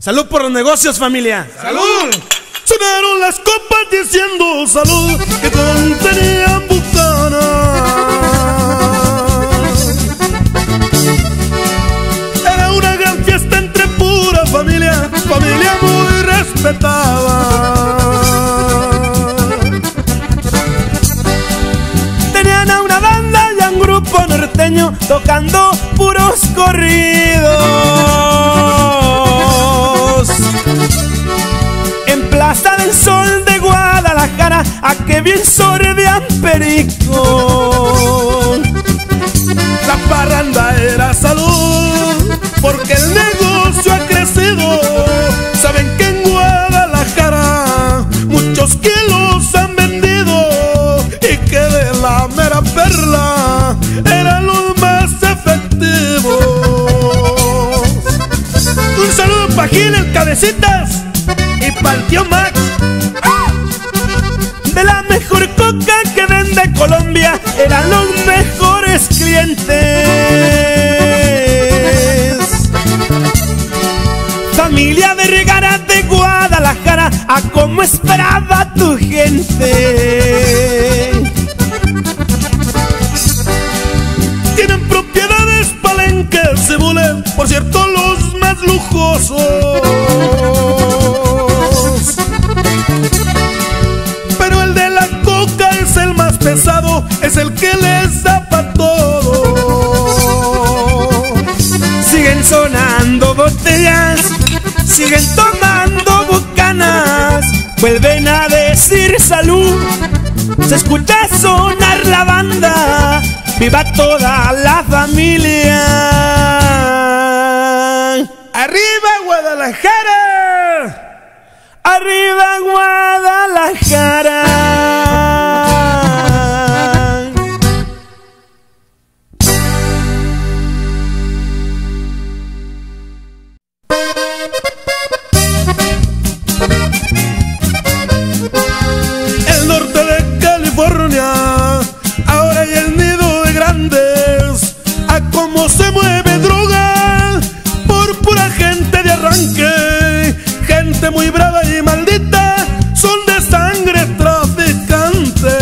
Salud por los negocios, familia. ¡Salud! Sonaron las copas diciendo salud que contenían bucana. Era una gran fiesta entre pura familia, familia muy respetada. Tocando puros corridos. En Plaza del Sol de Guadalajara, a que bien sorbean perico. La parranda Gil, el cabecitas, y tío Max. De la mejor coca que vende Colombia, eran los mejores clientes. Familia de Regara de Guadalajara, a como esperaba tu gente. Tienen propiedades, palenques, cibules, por cierto, siguen tomando bucanas, vuelven a decir salud. Se escucha sonar la banda, viva toda la familia. El norte de California, ahora hay el nido de grandes. A cómo se mueve droga por pura gente de arranque. Gente muy brava y maldita, son de sangre traficantes.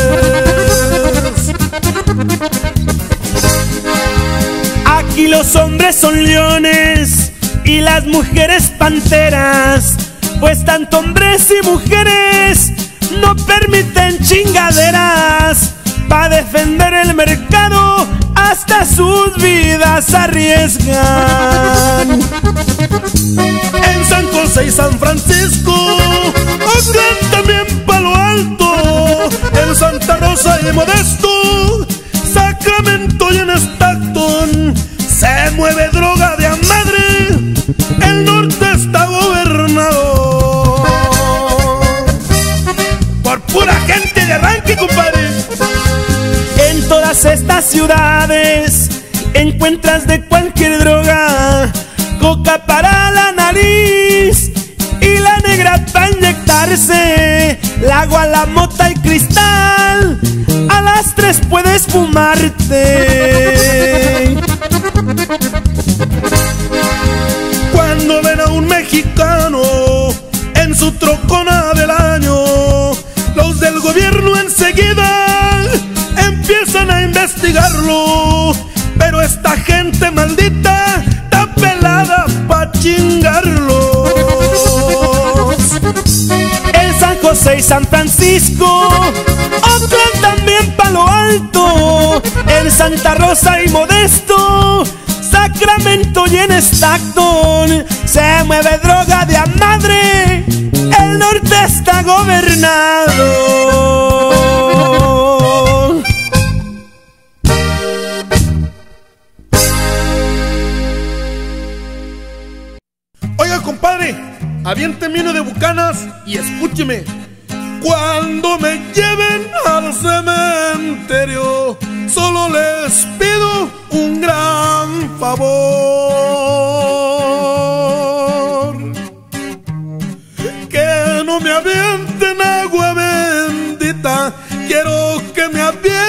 Aquí los hombres son leones y las mujeres panteras. Pues tanto hombres y mujeres no permiten chingaderas. Pa' defender el mercado hasta sus vidas arriesgan. En San José y San Francisco, Oakland también Palo Alto, en Santa Rosa y Modesto, Sacramento y en Stockton, se mueve droga de a madre, el norte En todas estas ciudades encuentras de cualquier droga, coca para la nariz y la negra para inyectarse, la agua, la mota y cristal. A las tres puedes fumarte. San Francisco, Oakland también Palo Alto, en Santa Rosa y Modesto, Sacramento y en Stockton, se mueve droga de a madre, el norte está gobernado. Oiga, compadre, aviénteme uno de bucanas y escúcheme. quiero que me advierta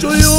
to you.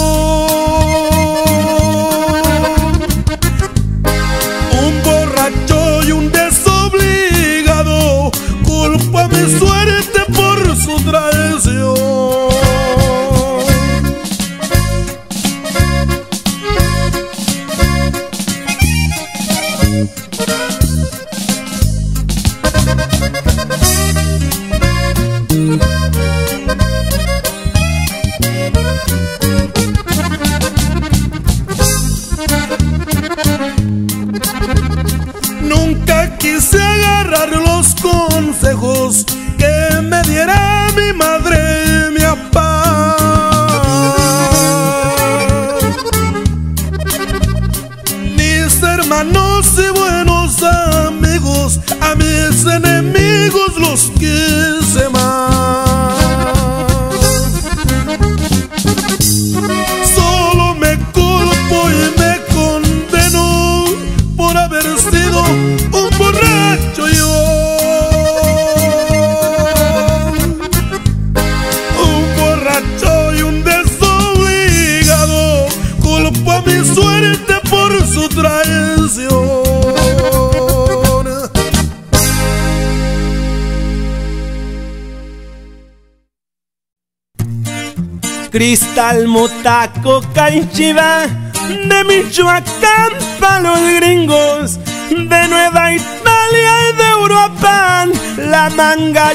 Cristal, Motaco, Canchiva, de Michoacán para los gringos, de Nueva Italia y de Europa, la manga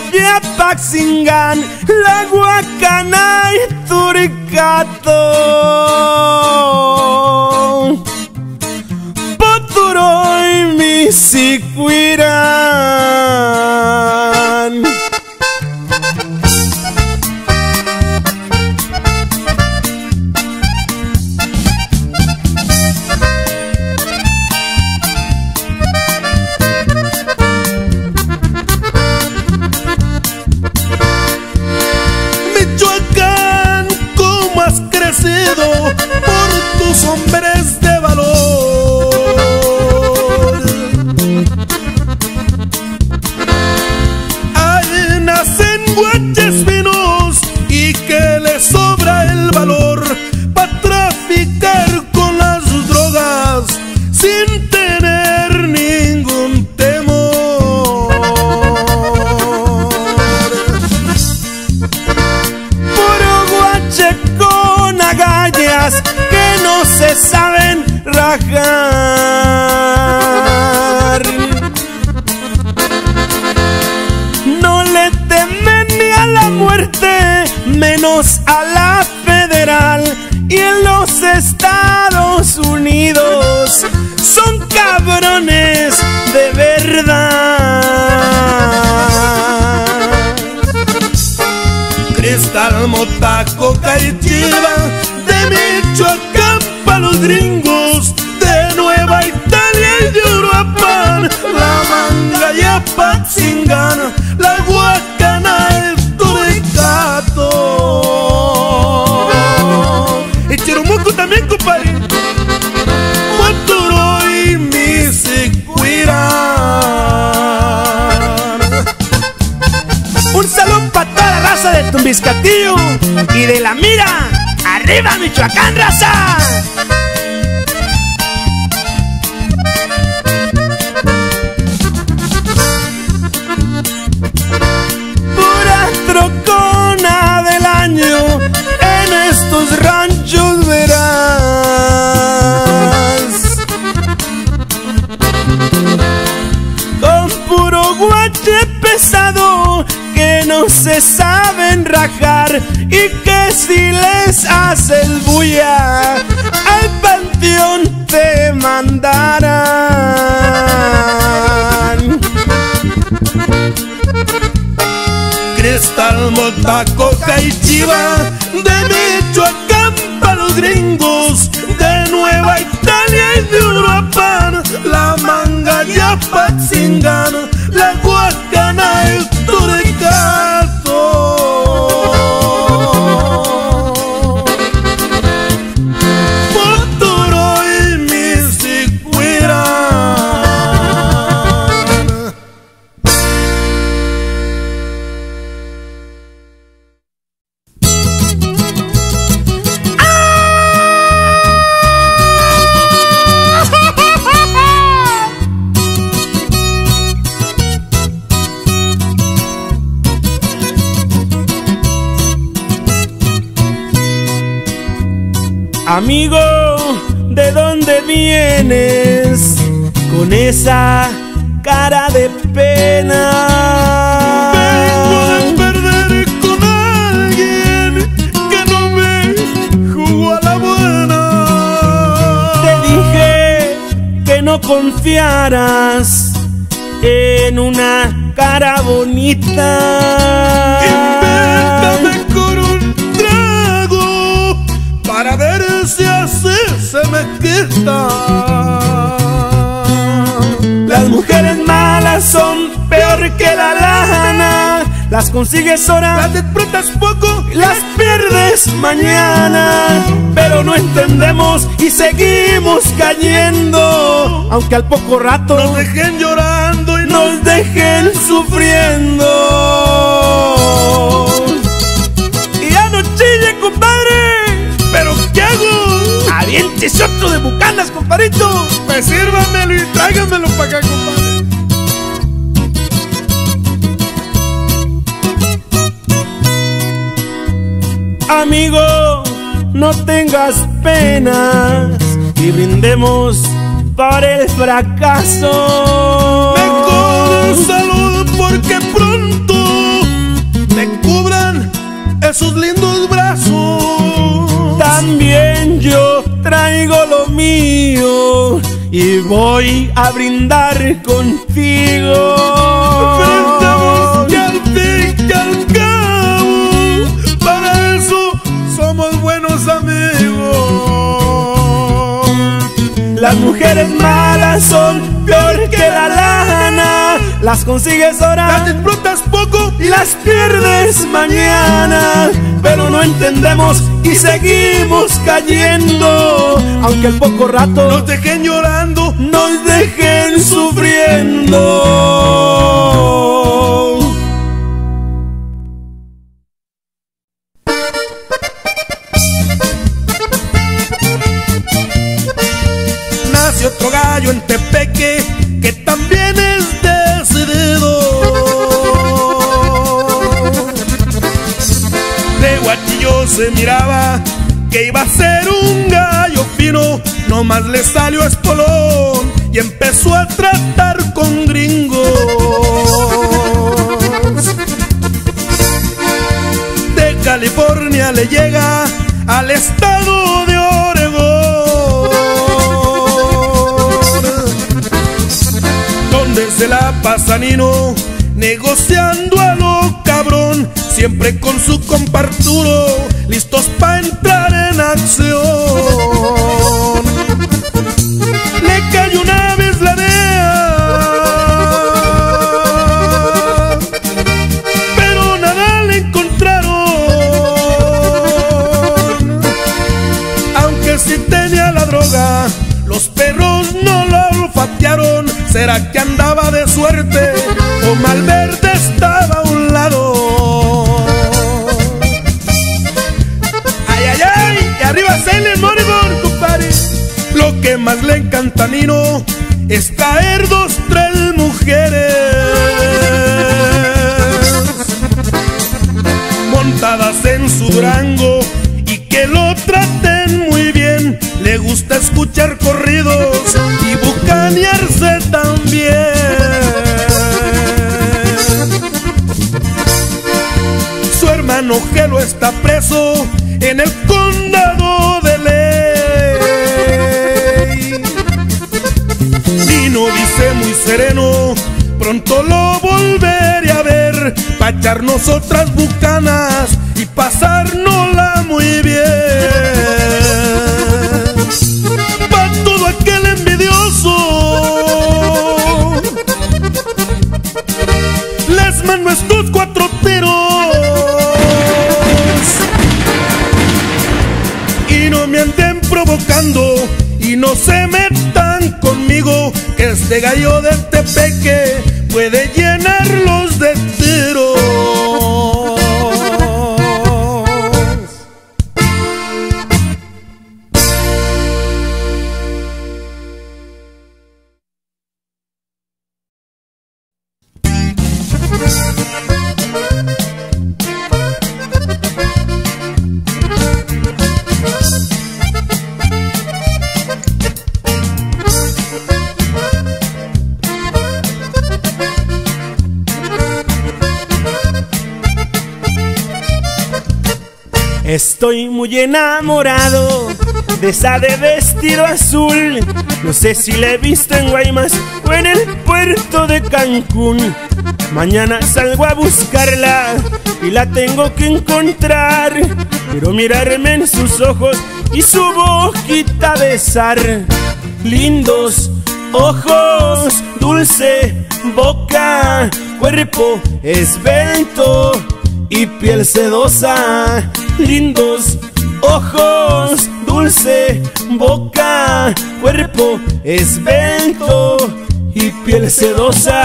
Paxingán, la Guacana y Turicato. Poturo y Misicuirán. por tu sombrero. Michoacán, raza. Pura trocona del año, en estos ranchos verás. Con puro guache pesado que no se sabe y que si les haces bulla al panteón te mandarán. Cristal, mota, coca y chiva de Michoacán para los gringos, de Nueva Italia y de Europa, la manga y Apatzingán, la guaca Amigo, ¿de dónde vienes? Con esa cara de pena. Vengo de perder con alguien que no me jugó a la buena. Te dije que no confiaras en una cara bonita. Invéntame con un trago para ver Las mujeres malas son peor que la lana. Las consigues ahora, Las disfrutas poco las pierdes mañana. Pero no entendemos y seguimos cayendo. Aunque al poco rato nos dejen llorando y nos dejen sufriendo. 18 de Bucanas, compadrito. Pues sírvamelo y tráigamelo para acá, compadre. Amigo, no tengas penas y brindemos por el fracaso. Mejor salud porque pronto te cubran esos lindos brazos. También yo traigo lo mío y voy a brindar contigo. Brindemos que al fin y al cabo, para eso somos buenos amigos. Las mujeres malas son peor que la lana. Las consigues Las ahora disfrutas poco y las pierdes mañana. Pero no entendemos y seguimos cayendo. Aunque al poco rato nos dejen llorando. nos dejen sufriendo. Otro gallo en Tepeque que también es decidido. De guachillo se miraba que iba a ser un gallo fino, nomás le salió espolón y empezó a tratar con gringos. De California le llega al estado de se la pasa Nino negociando a lo cabrón, siempre con su comparturo, listos para entrar en acción. Suerte o Malverde estaba a un lado? ¡Ay, ay, ay! ¡Y arriba Sailor Moribond, compadre! Lo que más le encanta a Nino es caer dos, tres mujeres montadas en su Durango y que lo traten muy bien. Le gusta escuchar corridos y bucanearse también. Está preso en el condado de Ley. Nino dice muy sereno, pronto lo volveré a ver. pa' echarnos otras bucanas y pasárnosla muy bien. Y no se metan conmigo, que este gallo de Tepeque puede llenarlos Estoy muy enamorado de esa de vestido azul. No sé si la he visto en Guaymas o en el puerto de Cancún. Mañana salgo a buscarla y la tengo que encontrar. Quiero mirarme en sus ojos y su boquita besar. Lindos ojos, dulce boca, cuerpo esbelto y piel sedosa. Lindos ojos, dulce boca, cuerpo esbelto y piel sedosa.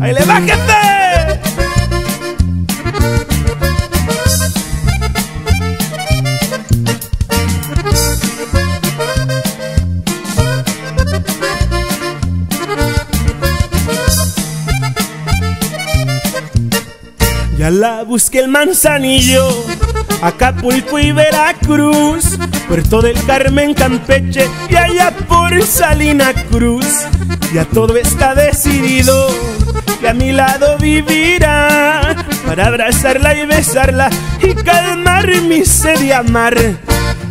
¡Ahí le va, la busqué el manzanillo, Acapulco y Veracruz, Puerto del Carmen, Campeche y allá por Salina Cruz. Ya todo está decidido, que a mi lado vivirá, para abrazarla y besarla y calmar mi sed de amar.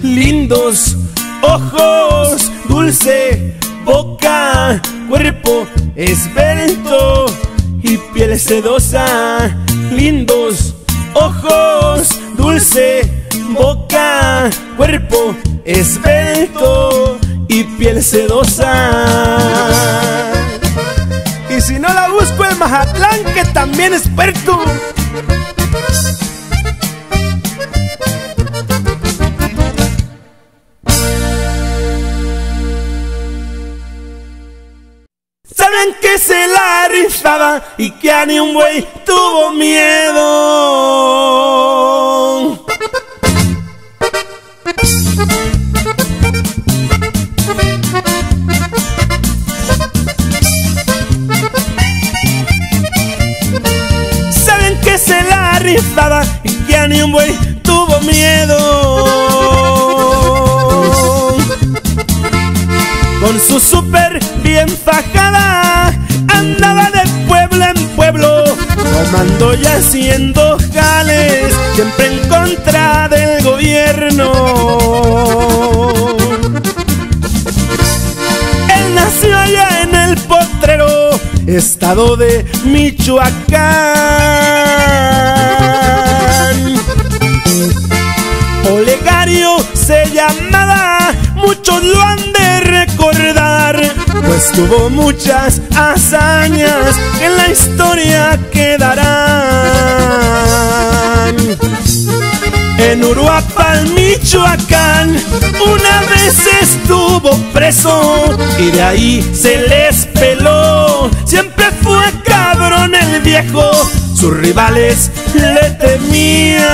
Lindos ojos, dulce boca, cuerpo esbelto piel sedosa, lindos ojos, dulce boca, cuerpo esbelto y piel sedosa. Y si no la busco en Mazatlán, que también es puerto. Saben que se la rifaba y que a ni un güey tuvo miedo. Saben que se la rifaba y que a ni un güey haciendo jales, siempre en contra del gobierno. Él nació allá en el potrero, estado de Michoacán. Olegario se llamaba, muchos lo han de pues tuvo muchas hazañas en la historia quedarán. En Uruapan, Michoacán, una vez estuvo preso y de ahí se les peló. Siempre fue cabrón el viejo, sus rivales le temían.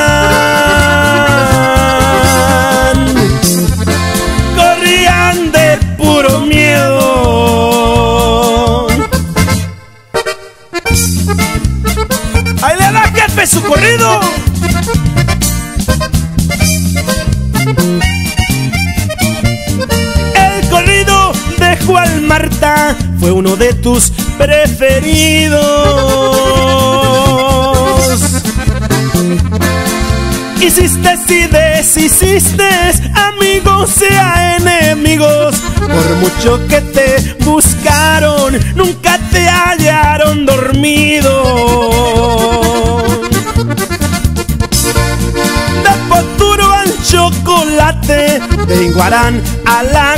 Preferidos. Hiciste y deshiciste, amigos sea enemigos. Por mucho que te buscaron, nunca te hallaron dormido. De poturo al chocolate, de iguarán a la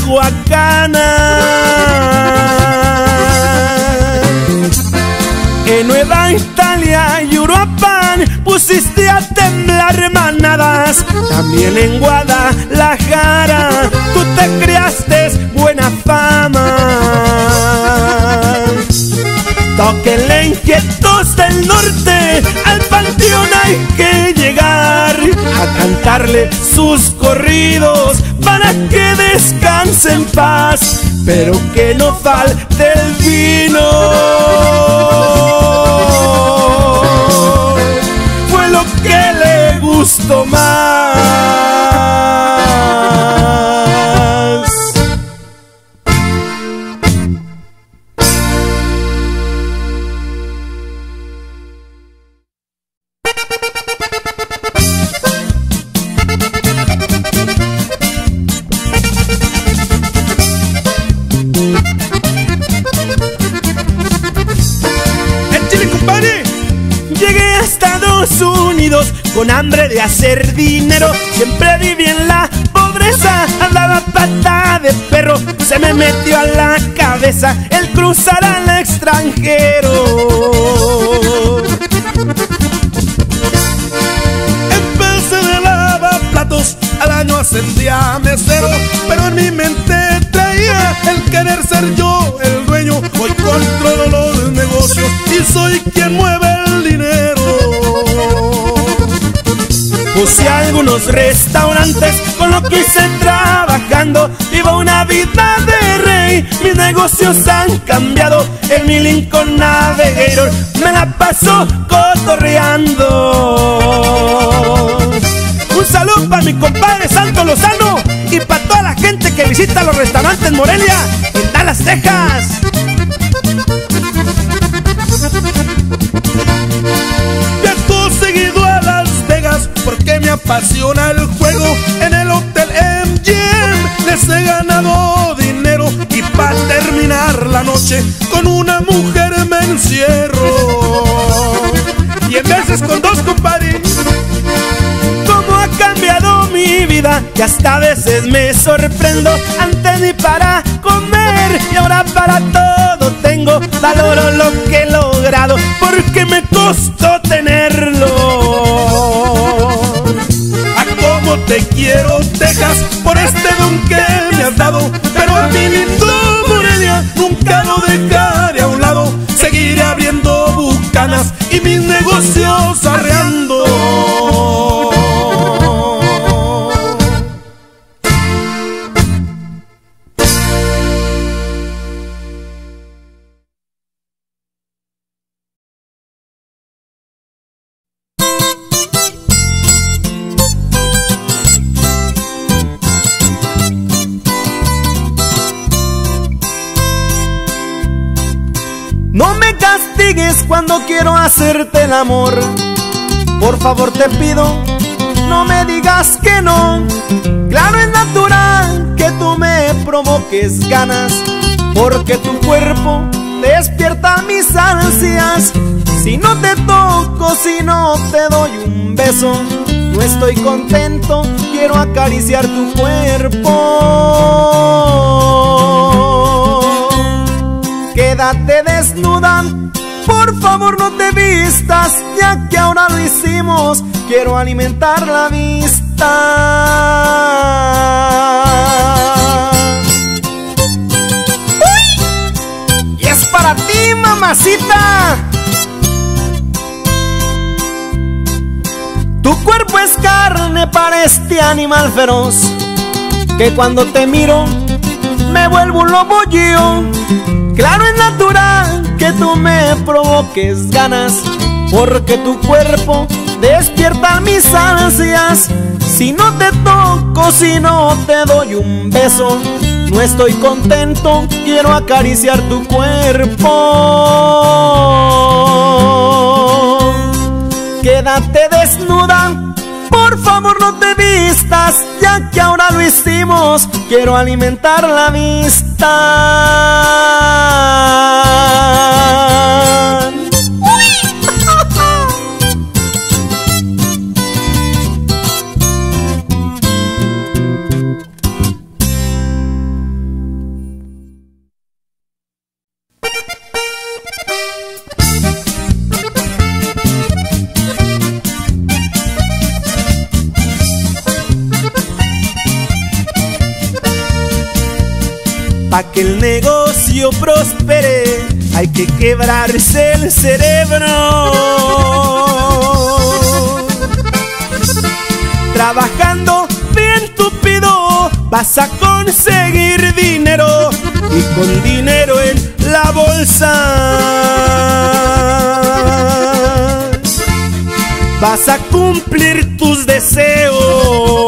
En Nueva Italia y Uruapan pusiste a temblar manadas. También en Guadalajara tú te creaste buena fama. Toquenle inquietos del norte, al panteón hay que llegar a cantarle sus corridos para que descanse en paz, pero que no falte el vino. Gusto hacer dinero. Siempre viví en la pobreza, andaba pata de perro. Se me metió a la cabeza el cruzar al extranjero. Empecé de lavaplatos, al año ascendía mesero, pero en mi mente traía el querer ser yo el dueño. Hoy controlo los negocios y soy quien mueve el dinero. Puse algunos restaurantes con lo que hice trabajando. Vivo una vida de rey, mis negocios han cambiado. En mi Lincoln Navigator me la paso cotorreando. Un saludo para mi compadre Santo Lozano y para toda la gente que visita los restaurantes Morelia en Dallas, Texas. Porque me apasiona el juego. En el Hotel MGM les he ganado dinero y para terminar la noche con una mujer me encierro. Y en veces con dos compadres. ¿Cómo ha cambiado mi vida? Que hasta a veces me sorprendo. Antes ni para comer y ahora para todo tengo. Valoro lo que he logrado porque me costó tenerlo te quiero, Texas, por este don que me has dado. Pero a mi lindo Morelia nunca lo dejaré a un lado. Seguiré abriendo bucanas y mis negocios arreando. Cuando quiero hacerte el amor. Por favor te pido, no me digas que no. Claro es natural que tú me provoques ganas, porque tu cuerpo despierta mis ansias. Si no te toco, si no te doy un beso, no estoy contento, quiero acariciar tu cuerpo. Quédate desnuda favor no te vistas, ya que ahora lo hicimos, quiero alimentar la vista. ¡Uy! Y es para ti, mamacita. Tu cuerpo es carne para este animal feroz, que cuando te miro me vuelvo un lobo. Claro es natural que tú me provoques ganas, porque tu cuerpo despierta mis ansias. Si no te toco, si no te doy un beso, no estoy contento, quiero acariciar tu cuerpo. Quédate desnuda favor no te vistas, ya que ahora lo hicimos, quiero alimentar la vista. Que el negocio prospere hay que quebrarse el cerebro. Trabajando bien tupido vas a conseguir dinero y con dinero en la bolsa vas a cumplir tus deseos.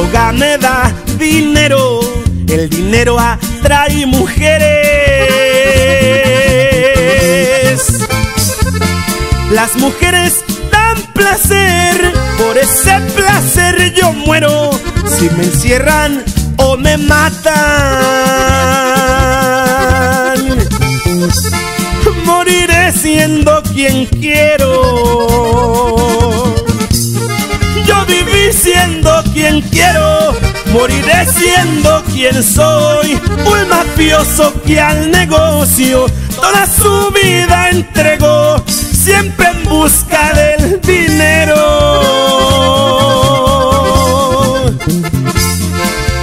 Droga me da dinero, el dinero atrae mujeres. Las mujeres dan placer, por ese placer yo muero. Si me encierran o me matan, moriré siendo quien quiero siendo quien quiero, moriré siendo quien soy, un mafioso que al negocio toda su vida entregó, siempre en busca del dinero,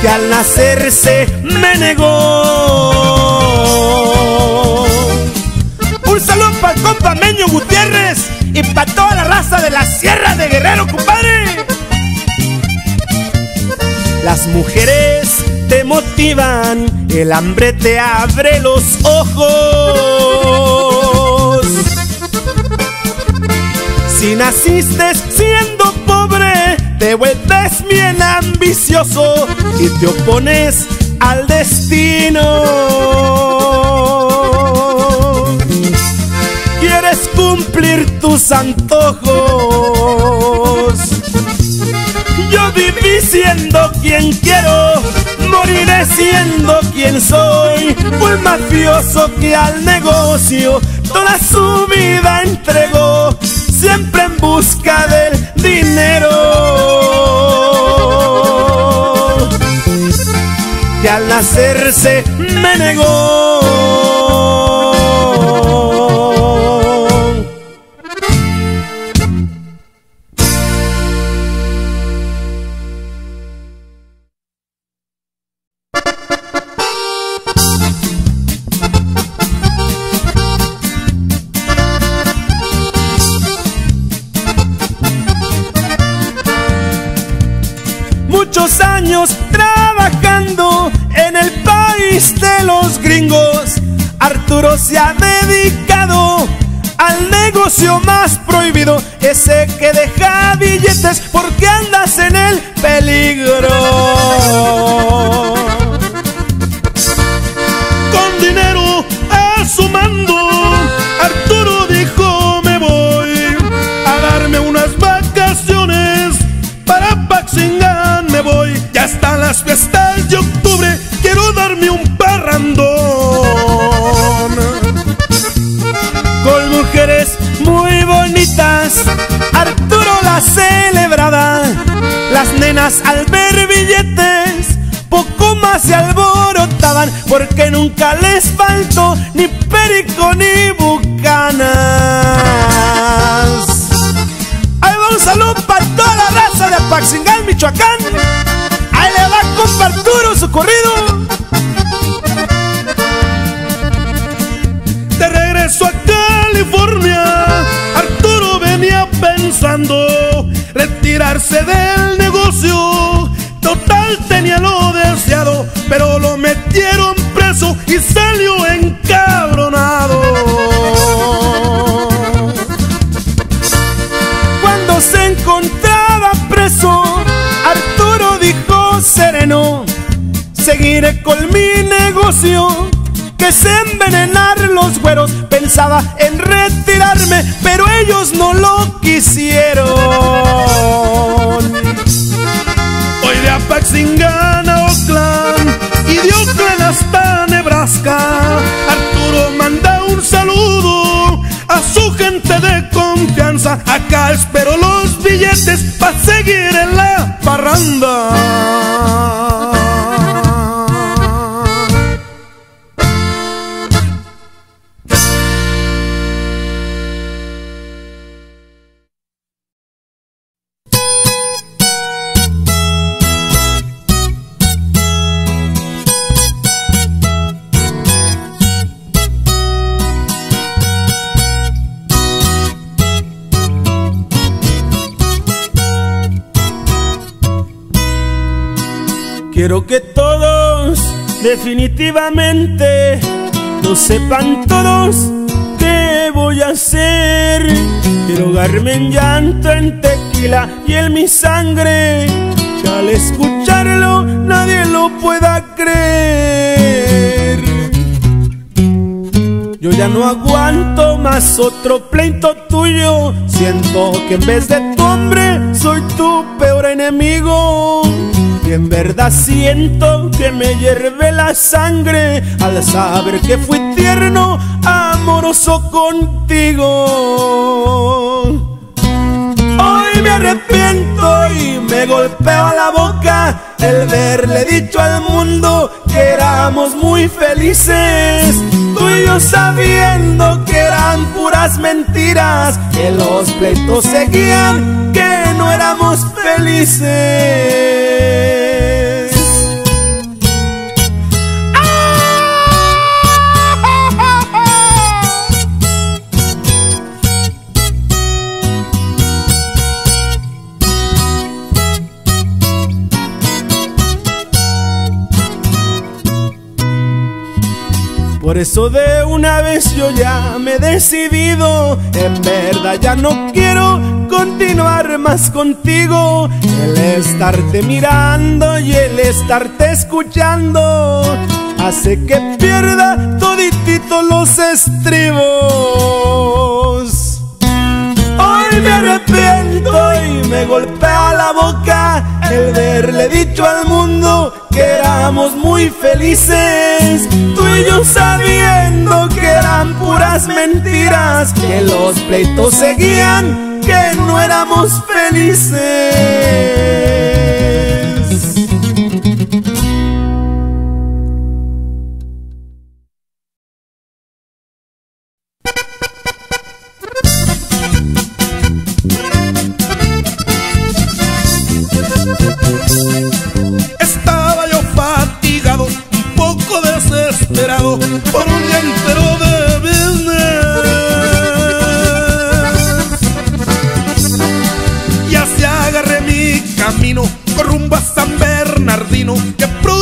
que al nacerse me negó. Un saludo para el compa Meño Gutiérrez y para toda la raza de la Sierra de Guerrero, Las mujeres te motivan, el hambre te abre los ojos. Si naciste siendo pobre, te vuelves bien ambicioso y te opones al destino. Quieres cumplir tus antojos yo viví siendo quien quiero, moriré siendo quien soy. Un mafioso que al negocio toda su vida entregó, siempre en busca del dinero. Que al nacerse me negó. Trabajando en el país de los gringos. Arturo se ha dedicado al negocio más prohibido, ese que deja billetes porque andas en el peligro. Con dinero a su mando, Arturo las fiestas de octubre quiero darme un parrandón. Con mujeres muy bonitas, Arturo la celebrada. Las nenas al ver billetes, poco más se alborotaban, porque nunca les faltó ni perico ni bucanas. Ahí va un saludo para toda la raza de Apaxingán, Michoacán De regreso a California, Arturo venía pensando retirarse del negocio. Total tenía lo deseado, pero lo metieron preso y salió que se envenenar los güeros, pensaba en retirarse separarme, pero ellos no lo quisieron. Hoy de Apaxingana, Oakland y de Oakland hasta Nebraska, Arturo manda un saludo a su gente de confianza. Acá espero los billetes para seguir en la parranda. Quiero que todos definitivamente lo sepan todos qué voy a hacer. Quiero ahogarme en llanto, en tequila y en mi sangre. Que al escucharlo nadie lo pueda creer. Yo ya no aguanto más otro pleito tuyo. Siento que en vez de tu hombre soy tu peor enemigo. Y en verdad siento que me hierve la sangre al saber que fui tierno, amoroso contigo. Hoy me arrepiento y me golpeo la boca el verle dicho al mundo que éramos muy felices. Tú y yo sabiendo que eran puras mentiras, que los pleitos seguían, que no éramos felices. Por eso de una vez yo ya me he decidido, en verdad ya no quiero continuar más contigo. El estarte mirando y el estarte escuchando hace que pierda toditito los estribos. Hoy me arrepiento y me golpea la boca el verle dicho al mundo que éramos muy felices, tú y yo sabiendo que eran puras mentiras, que los pleitos seguían, que no éramos felices.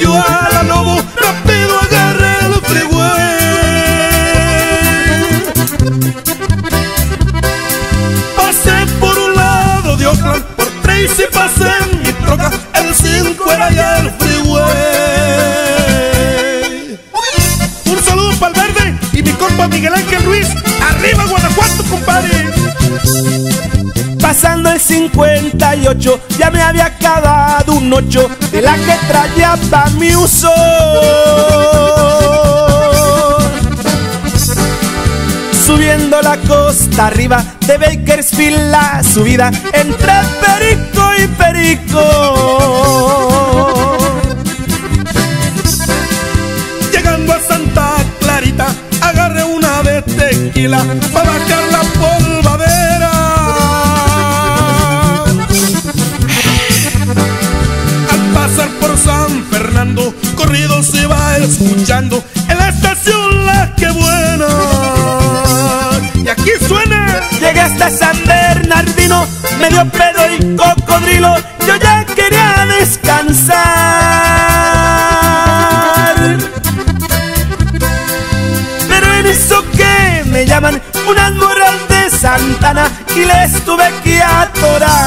yo a la lobo, rápido agarré el freeway. Pasé por un lado de Oakland y si pasé en mi troca, el 5 era ya el freeway. Un saludo para el verde y mi compa Miguel Ángel Luis. Arriba Guanajuato, compadre. Pasando el 58, ya me había acabado un 8 de la que traía pa' mi uso. Subiendo la costa arriba de Bakersfield la subida entre Perico y Perico. Llegando a Santa Clarita, agarré una de tequila para bajar escuchando en la estación La Que Buena. aquí suena. Llegué hasta San Bernardino, medio pedo y cocodrilo, yo ya quería descansar. Pero en eso que me llaman unas morras de Santana y les tuve que atorar.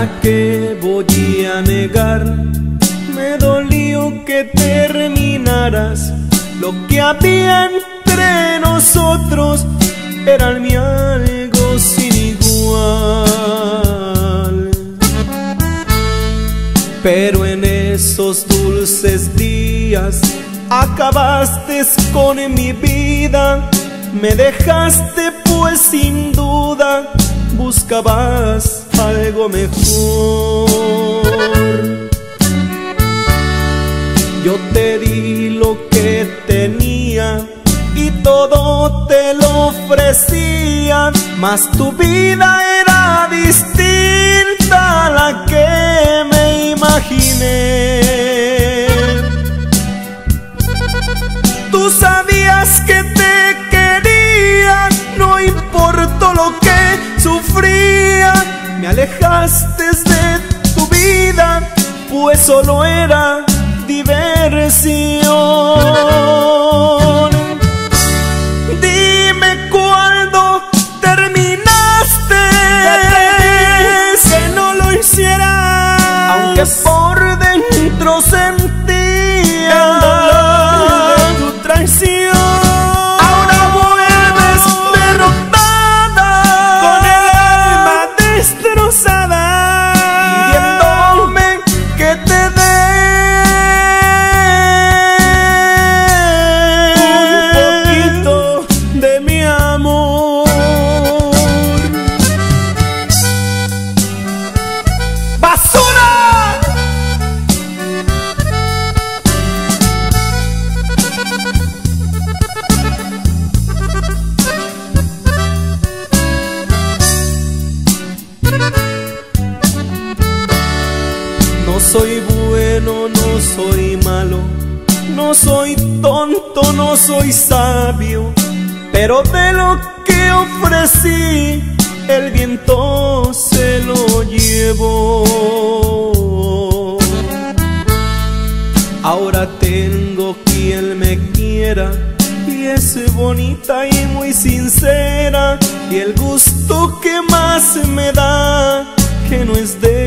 ¿Para qué voy a negar? Me dolió que terminaras. Lo que había entre nosotros era mi algo sin igual. Pero en esos dulces días acabaste con mi vida. Me dejaste pues sin duda buscabas algo mejor. Yo te di lo que tenía y todo te lo ofrecía, mas tu vida era distinta a la que me imaginé. Tú sabías que te quería, no importó lo que sufría, me alejaste de tu vida, pues solo era diversión. Dime cuándo terminaste, que no lo hiciera, aunque que no es de